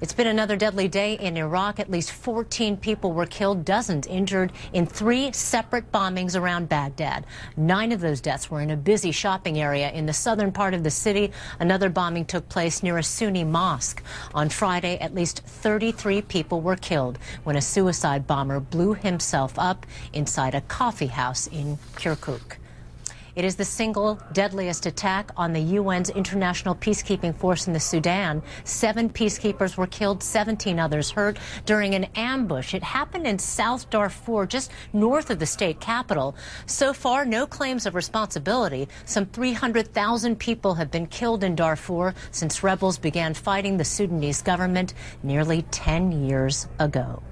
It's been another deadly day in Iraq. At least 14 people were killed, dozens injured in three separate bombings around Baghdad. Nine of those deaths were in a busy shopping area in the southern part of the city. Another bombing took place near a Sunni mosque. On Friday, at least 33 people were killed when a suicide bomber blew himself up inside a coffee house in Kirkuk. It is the single deadliest attack on the UN's international peacekeeping force in the Sudan. Seven peacekeepers were killed, 17 others hurt during an ambush. It happened in South Darfur, just north of the state capital. So far, no claims of responsibility. Some 300,000 people have been killed in Darfur since rebels began fighting the Sudanese government nearly 10 years ago.